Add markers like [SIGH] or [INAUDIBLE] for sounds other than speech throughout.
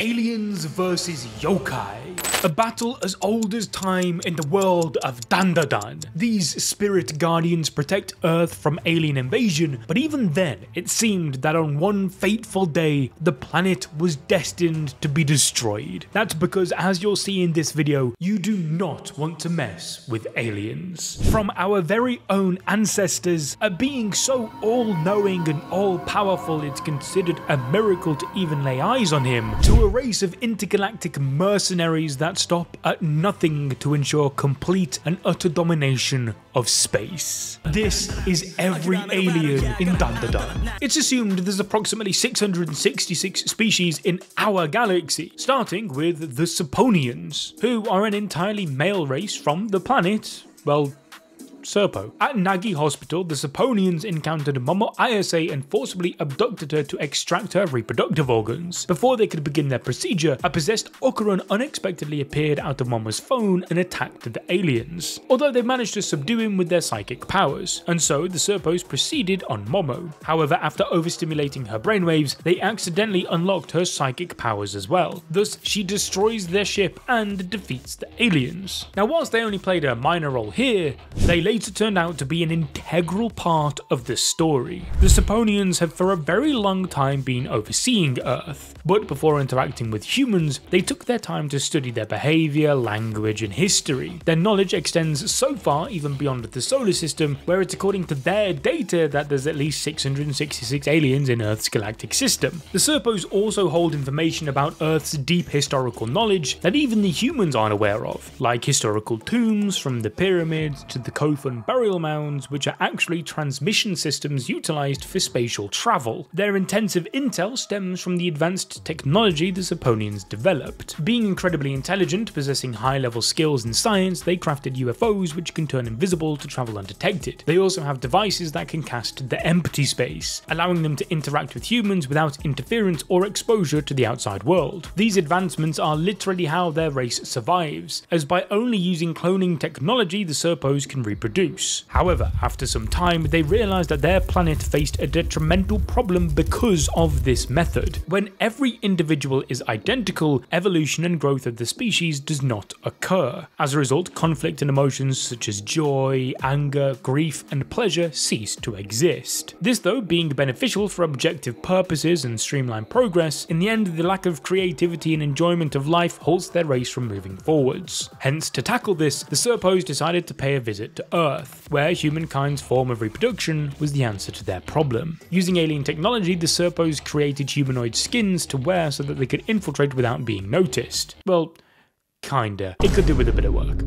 Aliens versus Yokai. A battle as old as time in the world of Dandadan. These spirit guardians protect Earth from alien invasion, but even then, it seemed that on one fateful day, the planet was destined to be destroyed. That's because, as you'll see in this video, you do not want to mess with aliens. From our very own ancestors, a being so all-knowing and all-powerful it's considered a miracle to even lay eyes on him, to a race of intergalactic mercenaries that stop at nothing to ensure complete and utter domination of space. This is every alien in Dandadan. It's assumed there's approximately 666 species in our galaxy, starting with the Serponians, who are an entirely male race from the planet, well, Serpo. At Nagi Hospital, the Serponians encountered Momo Ayase and forcibly abducted her to extract her reproductive organs. Before they could begin their procedure, a possessed Okarun unexpectedly appeared out of Momo's phone and attacked the aliens, although they managed to subdue him with their psychic powers, and so the Serpos proceeded on Momo. However, after overstimulating her brainwaves, they accidentally unlocked her psychic powers as well. Thus, she destroys their ship and defeats the aliens. Now, whilst they only played a minor role here, they later turned out to be an integral part of the story. The Serponians have for a very long time been overseeing Earth, but before interacting with humans, they took their time to study their behaviour, language, and history. Their knowledge extends so far even beyond the solar system, where it's according to their data that there's at least 666 aliens in Earth's galactic system. The Serpos also hold information about Earth's deep historical knowledge that even the humans aren't aware of, like historical tombs from the pyramids to the and burial mounds, which are actually transmission systems utilized for spatial travel. Their intensive intel stems from the advanced technology the Serponians developed. Being incredibly intelligent, possessing high level skills in science, they crafted UFOs which can turn invisible to travel undetected. They also have devices that can cast the empty space, allowing them to interact with humans without interference or exposure to the outside world. These advancements are literally how their race survives, as by only using cloning technology the Serpos can reproduce. However, after some time, they realized that their planet faced a detrimental problem because of this method. When every individual is identical, evolution and growth of the species does not occur. As a result, conflict and emotions such as joy, anger, grief, and pleasure cease to exist. This, though, being beneficial for objective purposes and streamlined progress, in the end, the lack of creativity and enjoyment of life halts their race from moving forwards. Hence, to tackle this, the Serpos decided to pay a visit to Earth, where humankind's form of reproduction was the answer to their problem. Using alien technology, the Serpos created humanoid skins to wear so that they could infiltrate without being noticed. Well, kinda. It could do with a bit of work.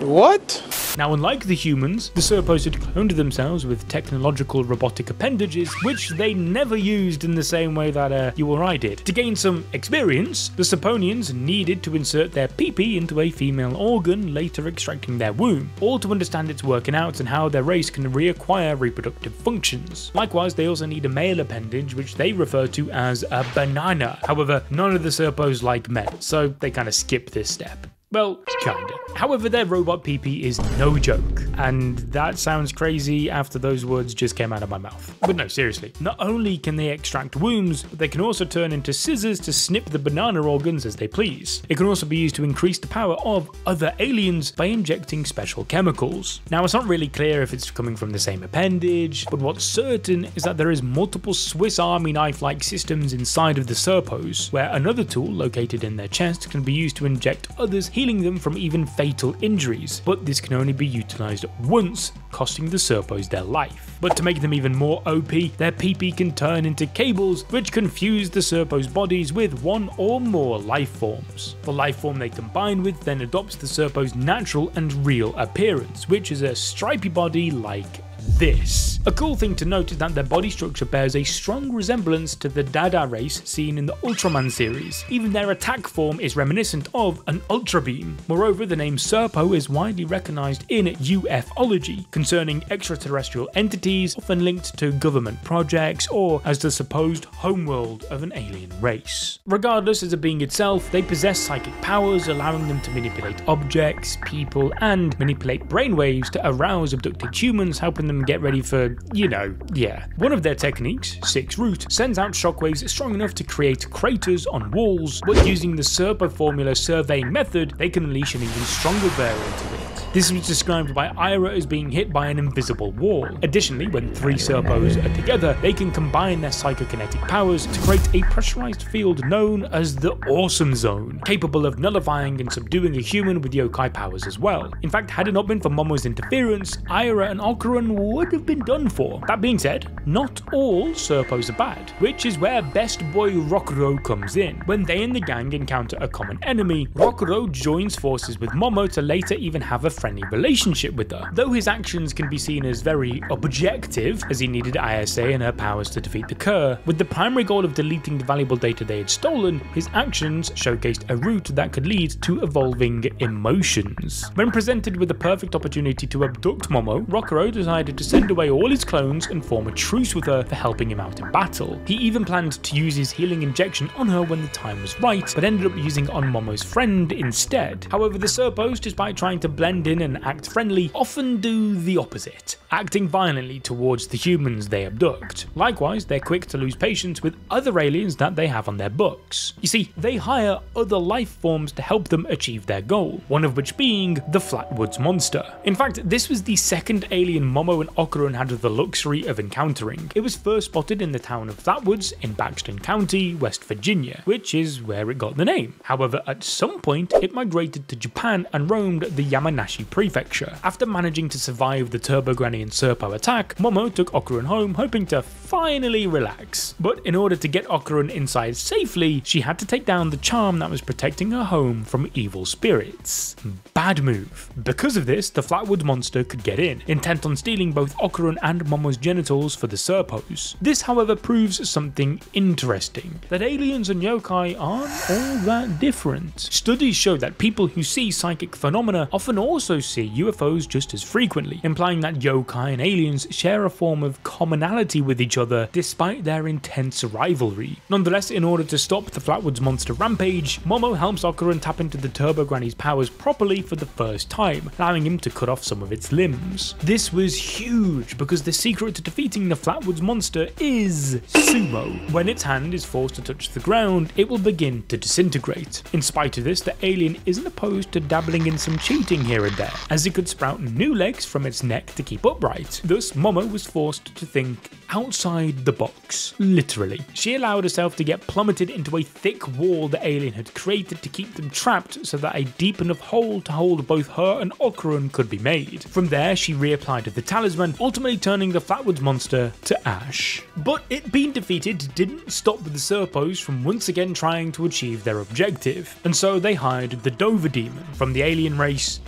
What? Now, unlike the humans, the Serpos had cloned themselves with technological robotic appendages, which they never used in the same way that uh, you or I did. To gain some experience, the Serponians needed to insert their PP into a female organ, later extracting their womb, all to understand its working out and how their race can reacquire reproductive functions. Likewise, they also need a male appendage, which they refer to as a banana. However, none of the Serpos like men, so they kind of skip this step. Well, kinda. However, their robot PP is no joke, and that sounds crazy after those words just came out of my mouth. But no, seriously, not only can they extract wombs, but they can also turn into scissors to snip the banana organs as they please. It can also be used to increase the power of other aliens by injecting special chemicals. Now, it's not really clear if it's coming from the same appendage, but what's certain is that there is multiple Swiss Army knife-like systems inside of the Serpos, where another tool located in their chest can be used to inject others healing them from even fatal injuries, but this can only be utilised once, costing the Serpos their life. But to make them even more OP, their PP can turn into cables which can fuse the Serpos' bodies with one or more life forms. The life form they combine with then adopts the Serpos' natural and real appearance, which is a stripy body like this. A cool thing to note is that their body structure bears a strong resemblance to the Dada race seen in the Ultraman series. Even their attack form is reminiscent of an Ultra Beam. Moreover, the name Serpo is widely recognized in ufology, concerning extraterrestrial entities often linked to government projects or as the supposed homeworld of an alien race. Regardless as a being itself, they possess psychic powers, allowing them to manipulate objects, people, and manipulate brainwaves to arouse abducted humans, helping them get ready for, you know, yeah. One of their techniques, Six Root, sends out shockwaves strong enough to create craters on walls, but using the Serpo formula surveying method, they can unleash an even stronger variant of it. This was described by Aira as being hit by an invisible wall. Additionally, when three Serpos are together, they can combine their psychokinetic powers to create a pressurized field known as the Awesome Zone, capable of nullifying and subduing a human with yokai powers as well. In fact, had it not been for Momo's interference, Aira and Okarun would have been done for. That being said, not all Serpos are bad, which is where best boy Rokuro comes in. When they and the gang encounter a common enemy, Rokuro joins forces with Momo to later even have a friendly relationship with her. Though his actions can be seen as very objective, as he needed Ayase and her powers to defeat the Kur, with the primary goal of deleting the valuable data they had stolen, his actions showcased a route that could lead to evolving emotions. When presented with the perfect opportunity to abduct Momo, Rokuro decided to send away all his clones and form a truce with her for helping him out in battle. He even planned to use his healing injection on her when the time was right, but ended up using on Momo's friend instead. However, the Serpos, despite trying to blend in and act friendly, often do the opposite, acting violently towards the humans they abduct. Likewise, they're quick to lose patience with other aliens that they have on their books. You see, they hire other life forms to help them achieve their goal, one of which being the Flatwoods Monster. In fact, this was the second alien Momo and Okarun had the luxury of encountering. It was first spotted in the town of Flatwoods in Braxton County, West Virginia, which is where it got the name. However, at some point, it migrated to Japan and roamed the Yamanashi prefecture. After managing to survive the Turbo Granny and Serpo attack, Momo took Okarun home, hoping to finally relax. But in order to get Okarun inside safely, she had to take down the charm that was protecting her home from evil spirits. Bad move. Because of this, the Flatwood monster could get in, intent on stealing both Okarun and Momo's genitals for the Serpos. This, however, proves something interesting that aliens and yokai aren't all that different. Studies show that people who see psychic phenomena often also see UFOs just as frequently, implying that yokai and aliens share a form of commonality with each other despite their intense rivalry. Nonetheless, in order to stop the Flatwoods monster rampage, Momo helps Okarun tap into the Turbo Granny's powers properly for the first time, allowing him to cut off some of its limbs. This was huge because the secret to defeating the Flatwoods monster is sumo. When its hand is forced to touch the ground, it will begin to disintegrate. In spite of this, the alien isn't opposed to dabbling in some cheating here and there, as it could sprout new legs from its neck to keep upright. Thus, Momo was forced to think outside the box, literally. She allowed herself to get plummeted into a thick wall the alien had created to keep them trapped so that a deep enough hole to hold both her and Okarun could be made. From there, she reapplied the talisman, ultimately turning the Flatwoods monster to ash. But it being defeated didn't stop the Serpos from once again trying to achieve their objective, and so they hired the Dover Demon from the alien race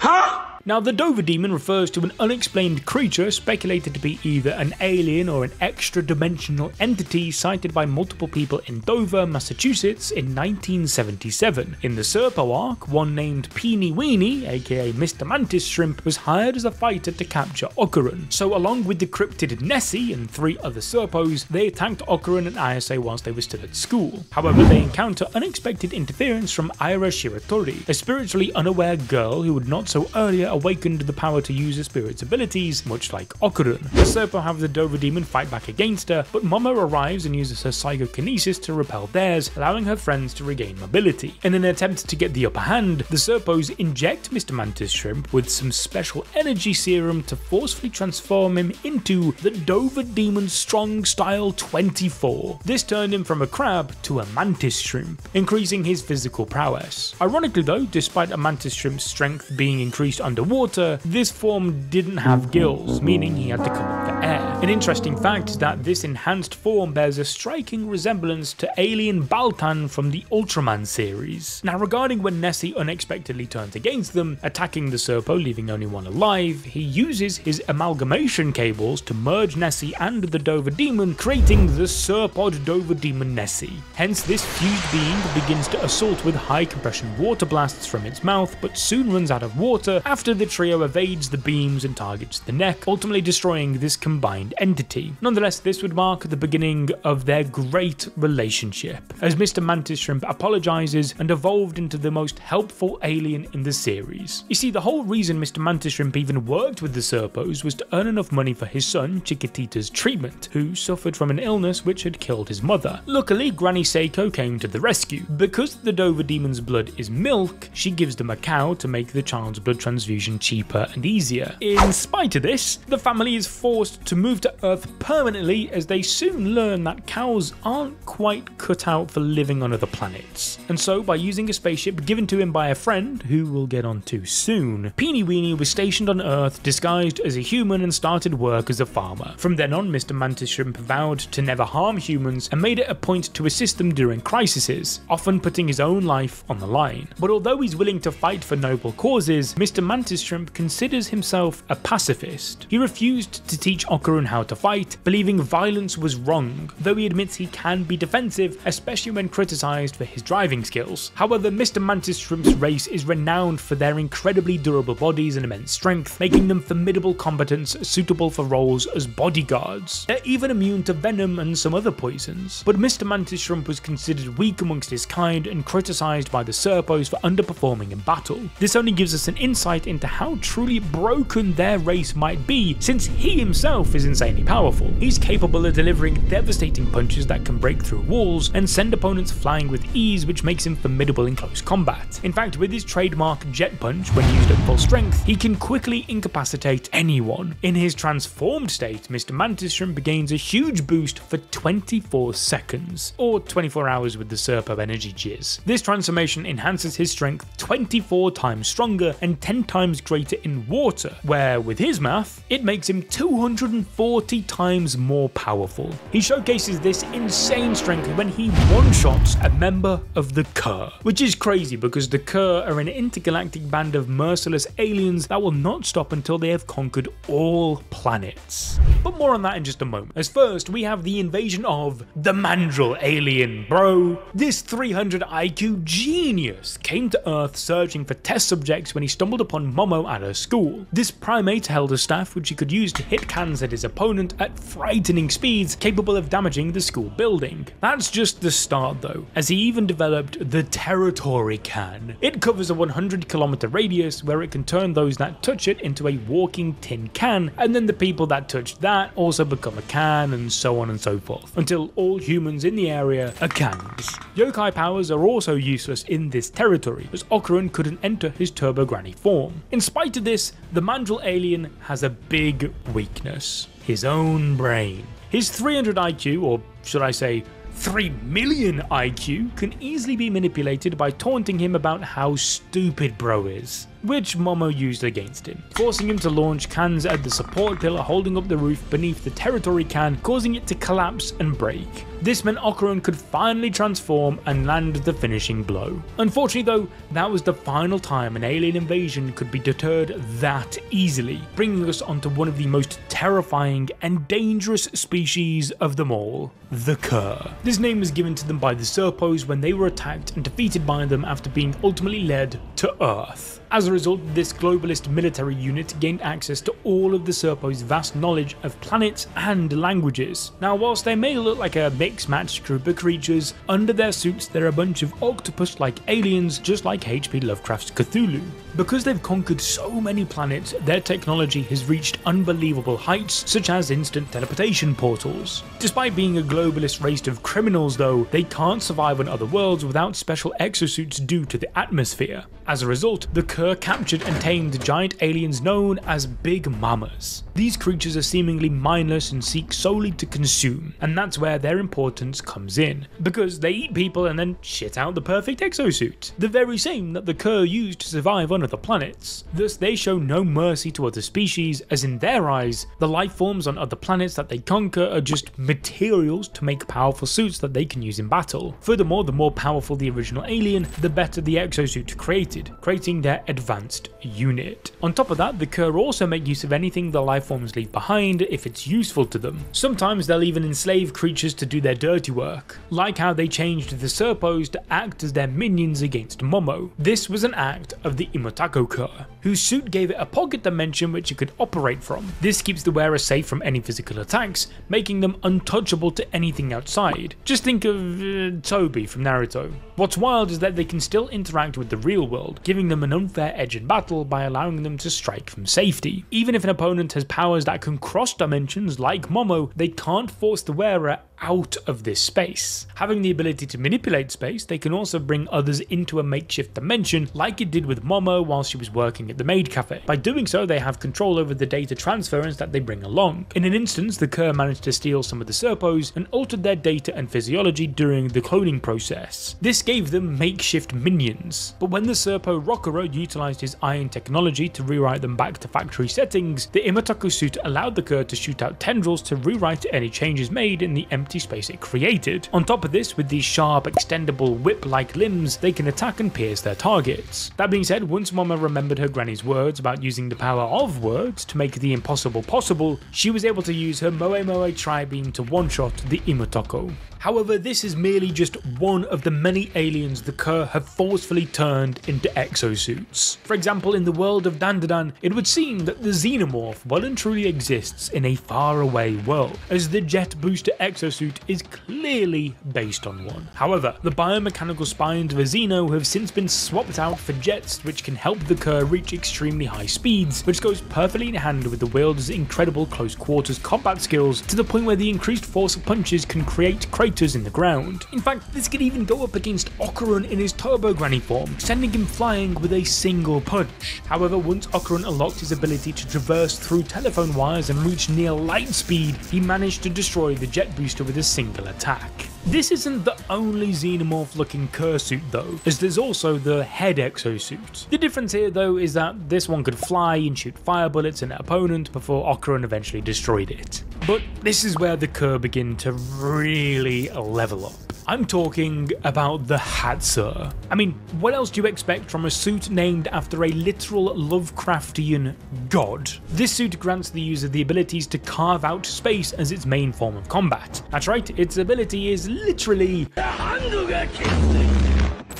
[LAUGHS] now, the Dover Demon refers to an unexplained creature speculated to be either an alien or an extra dimensional entity sighted by multiple people in Dover, Massachusetts in 1977. In the Serpo arc, one named Peeny Weenie, aka Mr. Mantis Shrimp, was hired as a fighter to capture Okarun. So, along with the cryptid Nessie and three other Serpos, they attacked Okarun and Ayase whilst they were still at school. However, they encounter unexpected interference from Aira Shiratori, a spiritually unaware girl who had not so earlier awakened the power to use her spirit's abilities, much like Okarun. The Serpo have the Dover Demon fight back against her, but Momo arrives and uses her psychokinesis to repel theirs, allowing her friends to regain mobility. In an attempt to get the upper hand, the Serpos inject Mr. Mantis Shrimp with some special energy serum to forcefully transform him into the Dover Demon Strong Style 24. This turned him from a crab to a mantis shrimp, increasing his physical prowess. Ironically though, despite a mantis shrimp's strength being increased underwater, this form didn't have gills, meaning he had to come up for air. An interesting fact is that this enhanced form bears a striking resemblance to alien Baltan from the Ultraman series. Now regarding when Nessie unexpectedly turns against them, attacking the Serpo leaving only one alive, he uses his amalgamation cables to merge Nessie and the Dover Demon, creating the Serpod Dover Demon Nessie. Hence this fused being begins to assault with high compression water blasts from its mouth, but soon runs out of water after the trio evades the beams and targets the neck, ultimately destroying this combined entity. Nonetheless, this would mark the beginning of their great relationship, as Mr. Mantis Shrimp apologizes and evolved into the most helpful alien in the series. You see, the whole reason Mr. Mantis Shrimp even worked with the Serpos was to earn enough money for his son, Chiquitita's treatment, who suffered from an illness which had killed his mother. Luckily, Granny Seiko came to the rescue. Because the Dover Demon's blood is milk, she gives them a cow to make the child's blood transfusion cheaper and easier. In spite of this, the family is forced to move to Earth permanently as they soon learn that cows aren't quite cut out for living on other planets. And so, by using a spaceship given to him by a friend, who we'll get onto soon, Peeny Weeny was stationed on Earth disguised as a human and started work as a farmer. From then on, Mr. Mantis Shrimp vowed to never harm humans and made it a point to assist them during crises, often putting his own life on the line. But although he's willing to fight for noble causes, Mr. Mantis Shrimp considers himself a pacifist. He refused to teach Okarun how to fight, believing violence was wrong, though he admits he can be defensive, especially when criticized for his driving skills. However, Mr. Mantis Shrimp's race is renowned for their incredibly durable bodies and immense strength, making them formidable combatants suitable for roles as bodyguards. They're even immune to venom and some other poisons. But Mr. Mantis Shrimp was considered weak amongst his kind and criticized by the Serpos for underperforming in battle. This only gives us an insight into how truly broken their race might be, since he himself is insanely powerful. He's capable of delivering devastating punches that can break through walls and send opponents flying with ease, which makes him formidable in close combat. In fact, with his trademark Jet Punch, when used at full strength, he can quickly incapacitate anyone. In his transformed state, Mr. Mantis Shrimp gains a huge boost for 24 seconds, or 24 hours with the Serpo energy jizz. This transformation enhances his strength 24 times stronger and 10 times greater in water, where with his math, it makes him 240 times more powerful. He showcases this insane strength when he one-shots a member of the Kur, which is crazy because the Kur are an intergalactic band of merciless aliens that will not stop until they have conquered all planets. But more on that in just a moment. As first, we have the invasion of the Mandrill alien, bro. This 300 IQ genius came to Earth searching for test subjects when he stumbled upon Momo at her school. This primate held a staff which he could use to hit cans at his opponent at frightening speeds capable of damaging the school building. That's just the start though, as he even developed the Territory Can. It covers a 100 kilometer radius where it can turn those that touch it into a walking tin can, and then the people that touch that also become a can, and so on and so forth, until all humans in the area are cans. Yokai powers are also useless in this territory, as Okarun couldn't enter his Turbo Granny form. In spite of this, the Mandrill alien has a big weakness his own brain. His 300 IQ, or should I say 3 million IQ, can easily be manipulated by taunting him about how stupid bro is which Momo used against him, forcing him to launch cans at the support pillar holding up the roof beneath the territory can, causing it to collapse and break. This meant Okarun could finally transform and land the finishing blow. Unfortunately though, that was the final time an alien invasion could be deterred that easily, bringing us onto one of the most terrifying and dangerous species of them all, the Kur. This name was given to them by the Serpos when they were attacked and defeated by them after being ultimately led to Earth. As a result, this globalist military unit gained access to all of the Serpo's vast knowledge of planets and languages. Now, whilst they may look like a mixed match group of creatures, under their suits they're a bunch of octopus like aliens just like H.P. Lovecraft's Cthulhu. Because they've conquered so many planets, their technology has reached unbelievable heights, such as instant teleportation portals. Despite being a globalist race of criminals, though, they can't survive on other worlds without special exosuits due to the atmosphere. As a result, the Kur captured and tamed giant aliens known as Big Mamas. These creatures are seemingly mindless and seek solely to consume, and that's where their importance comes in, because they eat people and then shit out the perfect exosuit, the very same that the Kur used to survive on other planets. Thus, they show no mercy to other species, as in their eyes, the life forms on other planets that they conquer are just materials to make powerful suits that they can use in battle. Furthermore, the more powerful the original alien, the better the exosuit created, creating their advanced unit. On top of that, the Kur also make use of anything the life forms leave behind if it's useful to them. Sometimes they'll even enslave creatures to do their dirty work, like how they changed the Serpos to act as their minions against Momo. This was an act of the Imatako Kur, whose suit gave it a pocket dimension which it could operate from. This keeps the wearer safe from any physical attacks, making them untouchable to anything outside. Just think of uh, Tobi from Naruto. What's wild is that they can still interact with the real world, giving them an unfair edge in battle by allowing them to strike from safety. Even if an opponent has powers that can cross dimensions like Momo, they can't force the wearer out of this space. Having the ability to manipulate space, they can also bring others into a makeshift dimension like it did with Momo while she was working at the maid cafe. By doing so, they have control over the data transference that they bring along. In an instance, the Kur managed to steal some of the Serpos and altered their data and physiology during the cloning process. This gave them makeshift minions, but when the Serpo Rokuro utilized his iron technology to rewrite them back to factory settings, the Imatako suit allowed the Kur to shoot out tendrils to rewrite any changes made in the empty space it created. On top of this, with these sharp, extendable whip-like limbs, they can attack and pierce their targets. That being said, once Momo remembered her granny's words about using the power of words to make the impossible possible, she was able to use her Moe Moe Tri-Beam to one-shot the Imatako. However, this is merely just one of the many aliens the Kur have forcefully turned into exosuits. For example, in the world of Dandadan, it would seem that the Xenomorph well and truly exists in a faraway world, as the Jet Booster exosuit is clearly based on one. However, the biomechanical spines of a Xeno have since been swapped out for jets which can help the Kur reach extremely high speeds, which goes perfectly in hand with the wielder's incredible close quarters combat skills to the point where the increased force of punches can create craters in the ground. In fact, this could even go up against Okarun in his Turbo Granny form, sending him flying with a single punch. However, once Okarun unlocked his ability to traverse through telephone wires and reach near light speed, he managed to destroy the jet booster with a single attack. This isn't the only xenomorph looking Kur suit though, as there's also the head exosuit. The difference here though is that this one could fly and shoot fire bullets at an opponent before Okarun eventually destroyed it. But this is where the Kur begin to really level up. I'm talking about the Hastur. I mean, what else do you expect from a suit named after a literal Lovecraftian god? This suit grants the user the abilities to carve out space as its main form of combat. That's right, its ability is literally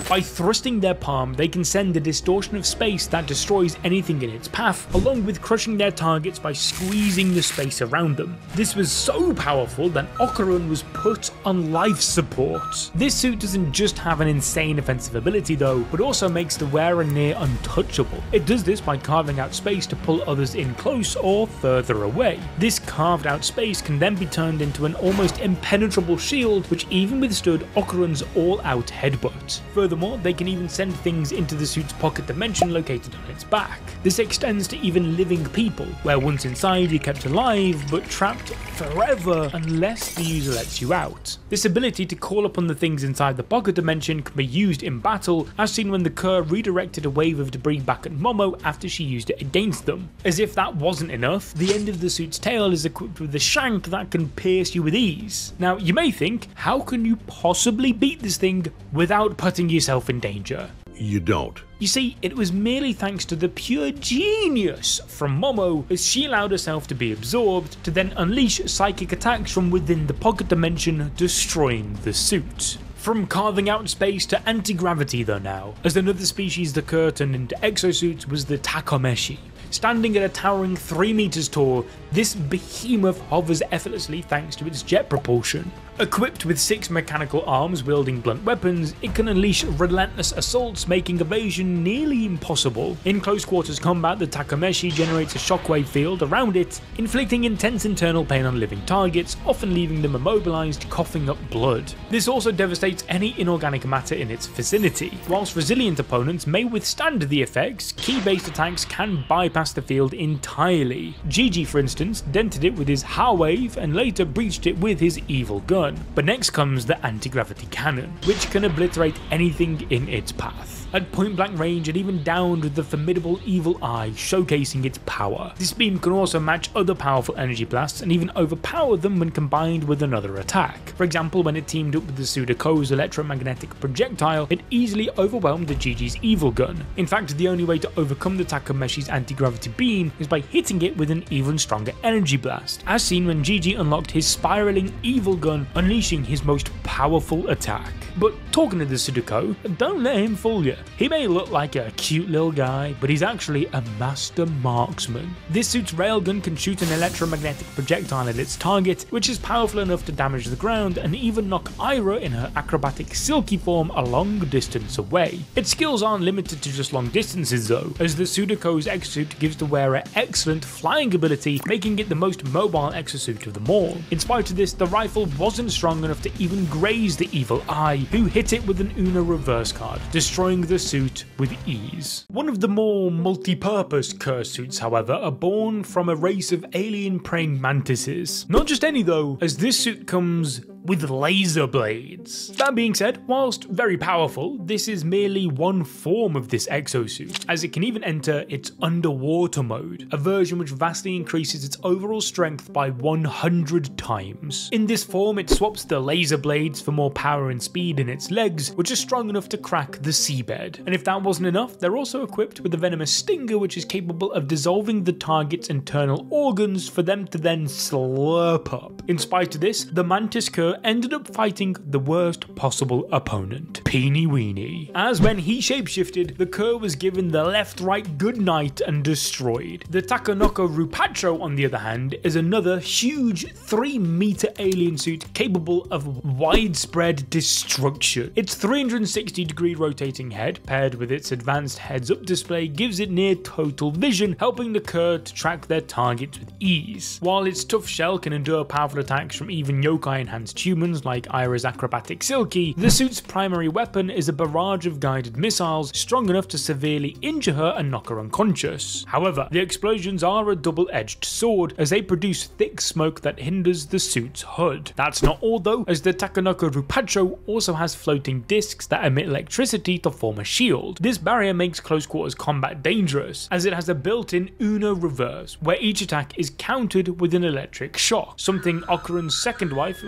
by thrusting their palm, they can send a distortion of space that destroys anything in its path, along with crushing their targets by squeezing the space around them. This was so powerful that Okarun was put on life support. This suit doesn't just have an insane offensive ability though, but also makes the wearer near untouchable. It does this by carving out space to pull others in close or further away. This carved out space can then be turned into an almost impenetrable shield which even withstood Okarun's all-out headbutt. Furthermore, they can even send things into the suit's pocket dimension located on its back. This extends to even living people, where once inside you're kept alive but trapped forever unless the user lets you out. This ability to call upon the things inside the pocket dimension can be used in battle, as seen when the Kur redirected a wave of debris back at Momo after she used it against them. As if that wasn't enough, the end of the suit's tail is equipped with a shank that can pierce you with ease. Now, you may think, how can you possibly beat this thing without putting yourself in danger? You don't. You see, it was merely thanks to the pure genius from Momo as she allowed herself to be absorbed to then unleash psychic attacks from within the pocket dimension, destroying the suit. From carving out space to anti-gravity though now, as another species the Kur turned into exosuits was the Takomeshi. Standing at a towering 3 meters tall, this behemoth hovers effortlessly thanks to its jet propulsion. Equipped with six mechanical arms wielding blunt weapons, it can unleash relentless assaults, making evasion nearly impossible. In close quarters combat, the Takomeshi generates a shockwave field around it, inflicting intense internal pain on living targets, often leaving them immobilized, coughing up blood. This also devastates any inorganic matter in its vicinity. Whilst resilient opponents may withstand the effects, ki-based attacks can bypass the field entirely. Jiji, for instance, dented it with his Ha Wave and later breached it with his evil gun. But next comes the anti-gravity cannon, which can obliterate anything in its path. At point blank range and even downed with the formidable evil eye showcasing its power. This beam can also match other powerful energy blasts and even overpower them when combined with another attack. For example, when it teamed up with the Sudako's electromagnetic projectile, it easily overwhelmed the Jiji's evil gun. In fact, the only way to overcome the Takomeshi's anti-gravity beam is by hitting it with an even stronger energy blast, as seen when Jiji unlocked his spiraling evil gun, unleashing his most powerful attack. But talking to the Sudako, don't let him fool you. He may look like a cute little guy, but he's actually a master marksman. This suit's railgun can shoot an electromagnetic projectile at its target, which is powerful enough to damage the ground and even knock Aira in her acrobatic silky form a long distance away. Its skills aren't limited to just long distances though, as the Sudako's exosuit gives the wearer excellent flying ability, making it the most mobile exosuit of them all. In spite of this, the rifle wasn't strong enough to even graze the evil eye, who hit it with an Uno reverse card, destroying the suit with ease. One of the more multi-purpose curse suits, however, are born from a race of alien praying mantises. Not just any though, as this suit comes with laser blades. That being said, whilst very powerful, this is merely one form of this exosuit, as it can even enter its underwater mode, a version which vastly increases its overall strength by 100 times. In this form, it swaps the laser blades for more power and speed in its legs, which are strong enough to crack the seabed. And if that wasn't enough, they're also equipped with a venomous stinger which is capable of dissolving the target's internal organs for them to then slurp up. In spite of this, the Mantis Kur ended up fighting the worst possible opponent, Peeny Weeny. As when he shapeshifted, the Kur was given the left-right good night and destroyed. The Takanoko Rupacho, on the other hand, is another huge 3 meter alien suit capable of widespread destruction. Its 360 degree rotating head, paired with its advanced heads up display, gives it near total vision, helping the Kur to track their targets with ease. While its tough shell can endure powerful attacks from even yokai enhanced humans like Aira's acrobatic Silky, the suit's primary weapon is a barrage of guided missiles strong enough to severely injure her and knock her unconscious. However, the explosions are a double edged sword as they produce thick smoke that hinders the suit's HUD. That's not all though, as the Takanoko Rupacho also has floating discs that emit electricity to form a shield. This barrier makes close quarters combat dangerous, as it has a built in Uno reverse, where each attack is countered with an electric shock, something Okarun's second wife,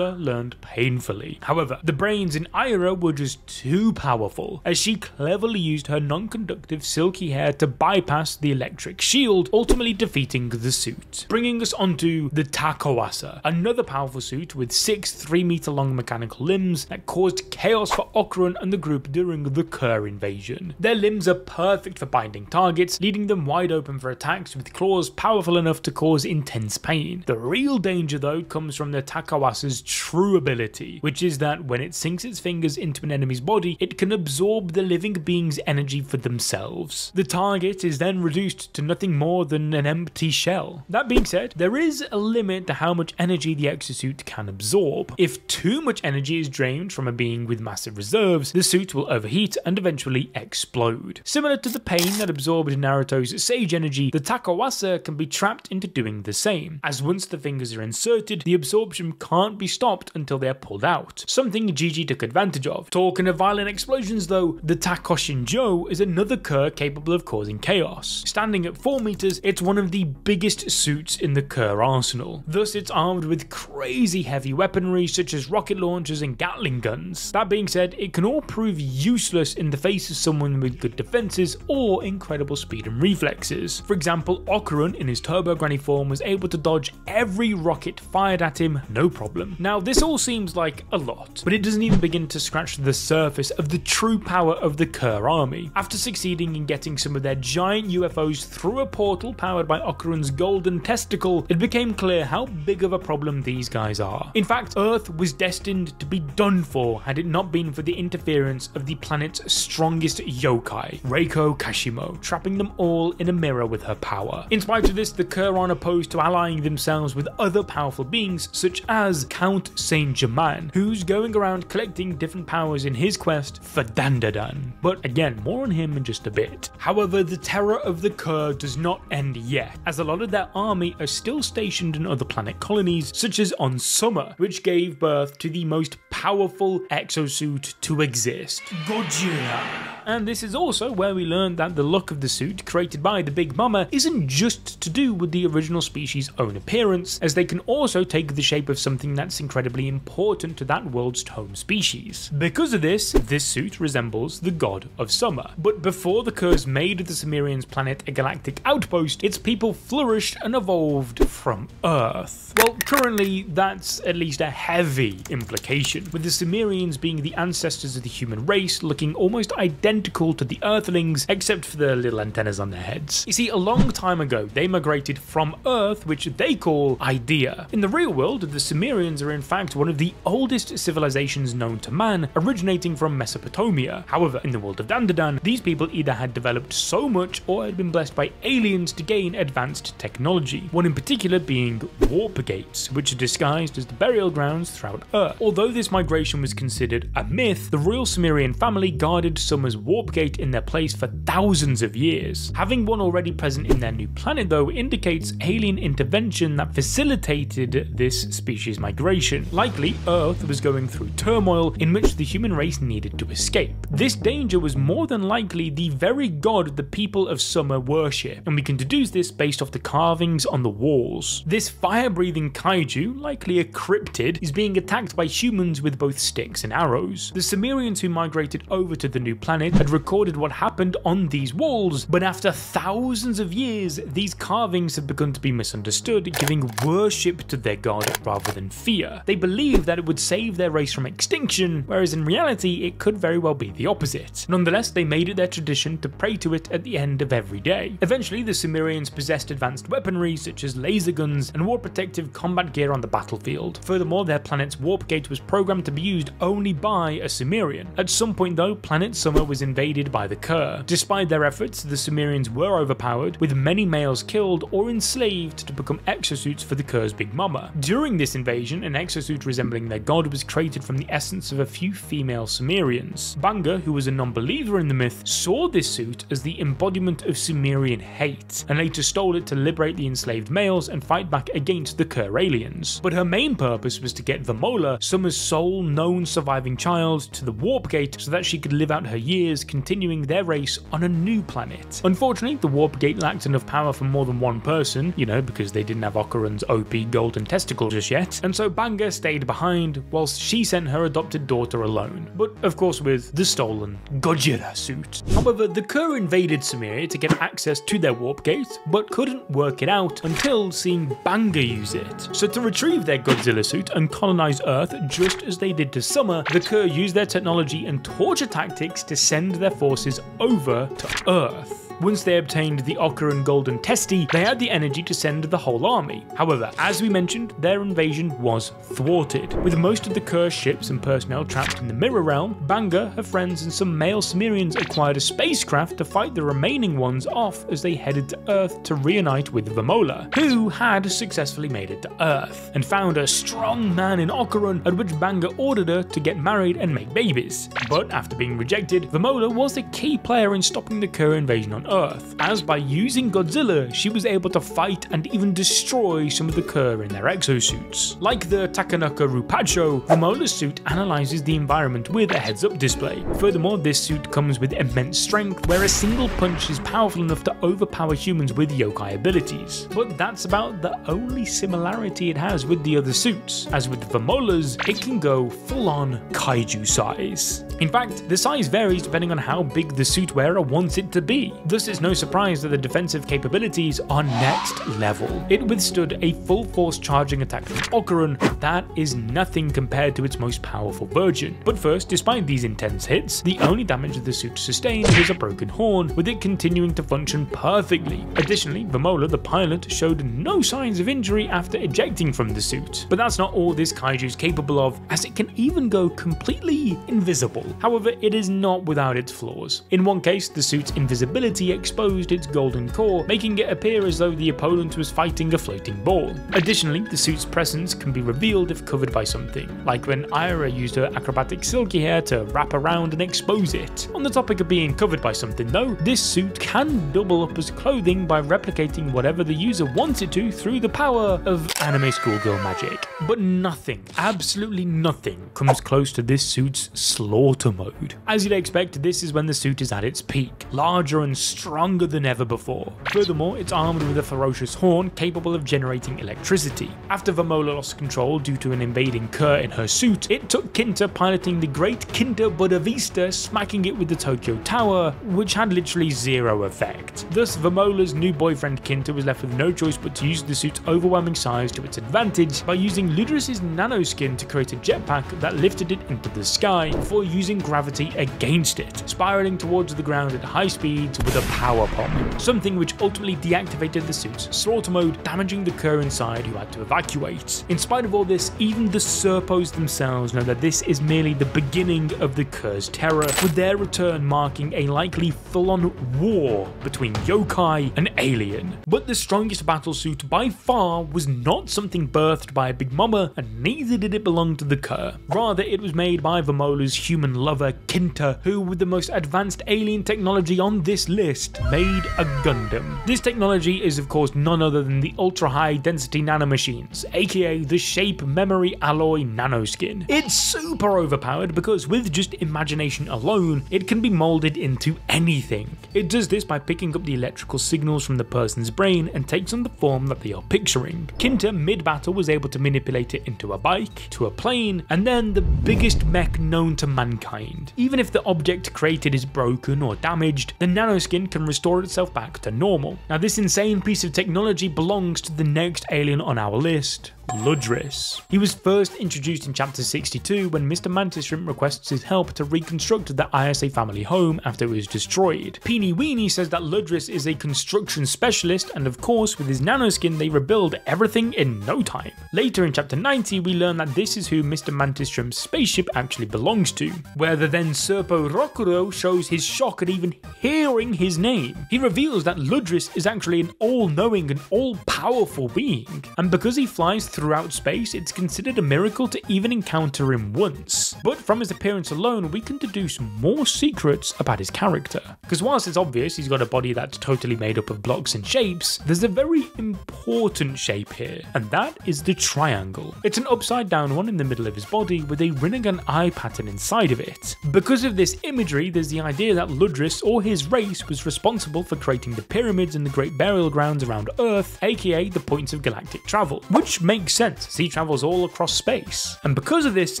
Learned painfully. However, the brains in Aira were just too powerful, as she cleverly used her non-conductive silky hair to bypass the electric shield, ultimately defeating the suit. Bringing us onto the Takawasa, another powerful suit with six 3 meter long mechanical limbs that caused chaos for Okarun and the group during the Kur invasion. Their limbs are perfect for binding targets, leaving them wide open for attacks with claws powerful enough to cause intense pain. The real danger though comes from the Takawasa's true ability, which is that when it sinks its fingers into an enemy's body, it can absorb the living being's energy for themselves. The target is then reduced to nothing more than an empty shell. That being said, there is a limit to how much energy the exosuit can absorb. If too much energy is drained from a being with massive reserves, the suit will overheat and eventually explode. Similar to the pain that absorbed Naruto's Sage energy, the Takawasa can be trapped into doing the same, as once the fingers are inserted, the absorption can't be stopped until they are pulled out, something Jiji took advantage of. Talking of violent explosions though, the Takoshin Joe is another Kur capable of causing chaos. Standing at 4 meters, it's one of the biggest suits in the Kur arsenal. Thus it's armed with crazy heavy weaponry such as rocket launchers and Gatling guns. That being said, it can all prove useless in the face of someone with good defenses or incredible speed and reflexes. For example, Okarun in his Turbo Granny form was able to dodge every rocket fired at him no problem. Now this all seems like a lot, but it doesn't even begin to scratch the surface of the true power of the Kur army. After succeeding in getting some of their giant UFOs through a portal powered by Okarun's golden testicle, it became clear how big of a problem these guys are. In fact, Earth was destined to be done for had it not been for the interference of the planet's strongest yokai, Reiko Kashima, trapping them all in a mirror with her power. In spite of this, the Kur aren't opposed to allying themselves with other powerful beings such as Count Saint Germain, who's going around collecting different powers in his quest for Dandadan. But again, more on him in just a bit. However, the terror of the Kur does not end yet, as a lot of their army are still stationed in other planet colonies, such as on Summer, which gave birth to the most powerful exosuit to exist, Gojira. And this is also where we learned that the look of the suit created by the Big Mama isn't just to do with the original species' own appearance, as they can also take the shape of something that's incredibly important to that world's home species. Because of this, this suit resembles the god of summer. But before the Kurs made the Sumerians planet a galactic outpost, its people flourished and evolved from Earth. Well, currently, that's at least a heavy implication, with the Sumerians being the ancestors of the human race looking almost identical identical to the Earthlings, except for the little antennas on their heads. You see, a long time ago, they migrated from Earth, which they call Idea. In the real world, the Sumerians are in fact one of the oldest civilizations known to man, originating from Mesopotamia. However, in the world of Dandadan, these people either had developed so much or had been blessed by aliens to gain advanced technology, one in particular being warp gates, which are disguised as the burial grounds throughout Earth. Although this migration was considered a myth, the royal Sumerian family guarded Summer's warp gate in their place for thousands of years. Having one already present in their new planet though indicates alien intervention that facilitated this species migration. Likely, Earth was going through turmoil in which the human race needed to escape. This danger was more than likely the very god the people of Summer worship, and we can deduce this based off the carvings on the walls. This fire-breathing kaiju, likely a cryptid, is being attacked by humans with both sticks and arrows. The Sumerians who migrated over to the new planet had recorded what happened on these walls, but after thousands of years, these carvings have begun to be misunderstood, giving worship to their god rather than fear. They believe that it would save their race from extinction, whereas in reality, it could very well be the opposite. Nonetheless, they made it their tradition to pray to it at the end of every day. Eventually, the Sumerians possessed advanced weaponry such as laser guns and wore protective combat gear on the battlefield. Furthermore, their planet's warp gate was programmed to be used only by a Sumerian. At some point though, planet Summer was invaded by the Kur. Despite their efforts, the Sumerians were overpowered, with many males killed or enslaved to become exosuits for the Kur's Big Mama. During this invasion, an exosuit resembling their god was created from the essence of a few female Sumerians. Banga, who was a non-believer in the myth, saw this suit as the embodiment of Sumerian hate, and later stole it to liberate the enslaved males and fight back against the Kur aliens. But her main purpose was to get Vamola, Summer's sole known surviving child, to the Warp Gate so that she could live out her years continuing their race on a new planet. Unfortunately, the Warp Gate lacked enough power for more than one person, you know, because they didn't have Okarun's OP golden testicle just yet, and so Banga stayed behind whilst she sent her adopted daughter alone, but of course with the stolen Gojira suit. However, the Kur invaded Cimmeria to get access to their Warp Gate, but couldn't work it out until seeing Banga use it. So to retrieve their Godzilla suit and colonize Earth just as they did to Summer, the Kur used their technology and torture tactics to send their forces over to Earth. Once they obtained the Okarun Golden Testi, they had the energy to send the whole army. However, as we mentioned, their invasion was thwarted. With most of the cursed ships and personnel trapped in the Mirror Realm, Banga, her friends, and some male Sumerians acquired a spacecraft to fight the remaining ones off as they headed to Earth to reunite with Vamola, who had successfully made it to Earth, and found a strong man in Okarun, at which Banga ordered her to get married and make babies. But after being rejected, Vamola was a key player in stopping the Kur invasion on Earth, as by using Godzilla, she was able to fight and even destroy some of the Kur in their exosuits. Like the Takanaka Rupacho, the Vamola's suit analyzes the environment with a heads-up display. Furthermore, this suit comes with immense strength, where a single punch is powerful enough to overpower humans with yokai abilities. But that's about the only similarity it has with the other suits, as with the Vamola's, it can go full-on kaiju size. In fact, the size varies depending on how big the suit wearer wants it to be. Thus, it's no surprise that the defensive capabilities are next level. It withstood a full force charging attack from Okarun, that is nothing compared to its most powerful version. But first, despite these intense hits, the only damage the suit sustained was a broken horn, with it continuing to function perfectly. Additionally, Vamola, the pilot, showed no signs of injury after ejecting from the suit. But that's not all this kaiju is capable of, as it can even go completely invisible. However, it is not without its flaws. In one case, the suit's invisibility exposed its golden core, making it appear as though the opponent was fighting a floating ball. Additionally, the suit's presence can be revealed if covered by something, like when Aira used her acrobatic silky hair to wrap around and expose it. On the topic of being covered by something though, this suit can double up as clothing by replicating whatever the user wants it to through the power of anime schoolgirl magic. But nothing, absolutely nothing, comes close to this suit's slaughter mode. As you'd expect, this is when the suit is at its peak, larger and stronger than ever before. Furthermore, it's armed with a ferocious horn capable of generating electricity. After Vamola lost control due to an invading Kur in her suit, it took Kinta piloting the great Kinta Buddha Vista, smacking it with the Tokyo Tower, which had literally zero effect. Thus, Vamola's new boyfriend Kinta was left with no choice but to use the suit's overwhelming size to its advantage by using Ludris's nanoskin to create a jetpack that lifted it into the sky before using gravity against it, spiraling towards the ground at high speeds with a power bomb, something which ultimately deactivated the suit's slaughter mode, damaging the Kur inside who had to evacuate. In spite of all this, even the Serpos themselves know that this is merely the beginning of the Kur's terror, with their return marking a likely full-on war between yokai and alien. But the strongest battlesuit by far was not something birthed by a Big Mama, and neither did it belong to the Kur. Rather, it was made by Vamola's human lover, Kinta, who, with the most advanced alien technology on this list, made a Gundam. This technology is, of course, none other than the ultra high density nanomachines, aka the Shape Memory Alloy Nanoskin. It's super overpowered because, with just imagination alone, it can be molded into anything. It does this by picking up the electrical signals from the person's brain and takes on the form that they are picturing. Kinta, mid battle, was able to manipulate it into a bike, to a plane, and then the biggest mech known to mankind. Even if the object created is broken or damaged, the nanoskin can restore itself back to normal. Now, this insane piece of technology belongs to the next alien on our list. Ludris. He was first introduced in chapter 62 when Mr. Mantis Shrimp requests his help to reconstruct the Ayase family home after it was destroyed. Peeny Weenie says that Ludris is a construction specialist and of course with his nanoskin they rebuild everything in no time. Later in chapter 90 we learn that this is who Mr. Mantis Shrimp's spaceship actually belongs to, where the then Serpo Rokuro shows his shock at even hearing his name. He reveals that Ludris is actually an all-knowing and all-powerful being, and because he flies throughout space, it's considered a miracle to even encounter him once. But from his appearance alone, we can deduce more secrets about his character. Because whilst it's obvious he's got a body that's totally made up of blocks and shapes, there's a very important shape here, and that is the triangle. It's an upside down one in the middle of his body with a Rinnegan eye pattern inside of it. Because of this imagery, there's the idea that Ludris or his race was responsible for creating the pyramids and the great burial grounds around Earth, aka the points of galactic travel, which makes sense as he travels all across space. And because of this,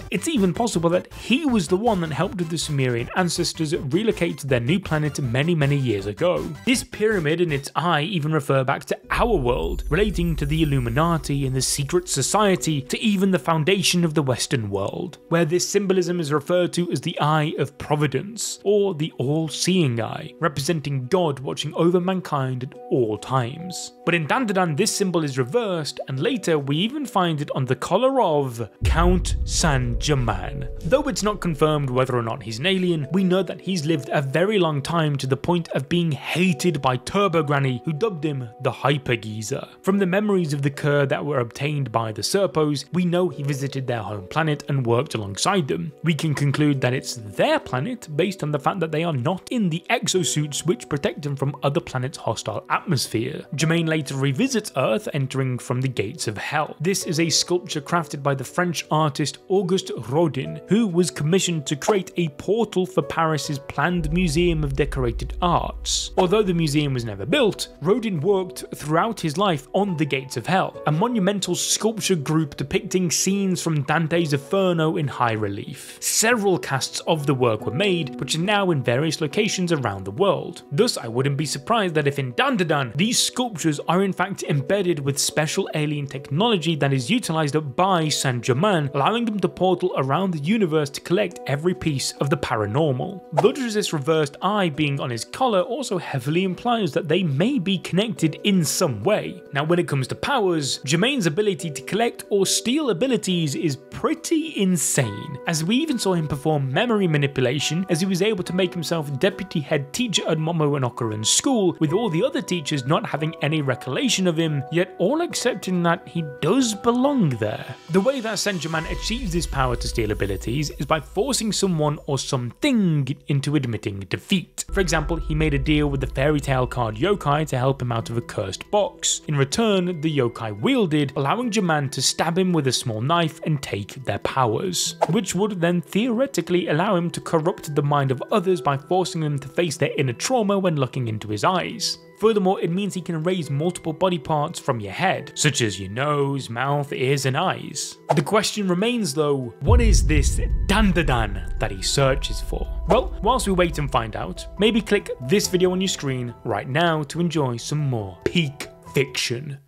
it's even possible that he was the one that helped the Sumerian ancestors relocate to their new planet many, many years ago. This pyramid and its eye even refer back to our world, relating to the Illuminati and the secret society, to even the foundation of the Western world, where this symbolism is referred to as the Eye of Providence, or the All-Seeing Eye, representing God watching over mankind at all times. But in Dandadan, this symbol is reversed, and later we even find it on the collar of Count San. Though it's not confirmed whether or not he's an alien, we know that he's lived a very long time to the point of being hated by Turbo Granny, who dubbed him the Hyper Geezer. From the memories of the Kur that were obtained by the Serpos, we know he visited their home planet and worked alongside them. We can conclude that it's their planet based on the fact that they are not in the exosuits which protect them from other planets' hostile atmosphere. Germain later revisits Earth, entering from the gates of hell. This is a sculpture crafted by the French artist Auguste Rodin, who was commissioned to create a portal for Paris's planned Museum of Decorative Arts. Although the museum was never built, Rodin worked throughout his life on the Gates of Hell, a monumental sculpture group depicting scenes from Dante's Inferno in high relief. Several casts of the work were made, which are now in various locations around the world. Thus, I wouldn't be surprised that if in Dandadan, these sculptures are in fact embedded with special alien technology that is utilized by Saint Germain, allowing them to portal around the universe to collect every piece of the paranormal. Ludris's reversed eye being on his collar also heavily implies that they may be connected in some way. Now, when it comes to powers, Germain's ability to collect or steal abilities is pretty insane, as we even saw him perform memory manipulation as he was able to make himself deputy head teacher at Momo and school, with all the other teachers not having any recollection of him, yet all accepting that he does belong there. The way that Saint Germain achieves this power to steal abilities is by forcing someone or something into admitting defeat. For example, he made a deal with the fairy tale card yokai to help him out of a cursed box. In return, the yokai wielded, allowing Germain to stab him with a small knife and take their powers, which would then theoretically allow him to corrupt the mind of others by forcing them to face their inner trauma when looking into his eyes. Furthermore, it means he can raise multiple body parts from your head, such as your nose, mouth, ears, and eyes. The question remains though, what is this Dandadan that he searches for? Well, whilst we wait and find out, maybe click this video on your screen right now to enjoy some more peak fiction.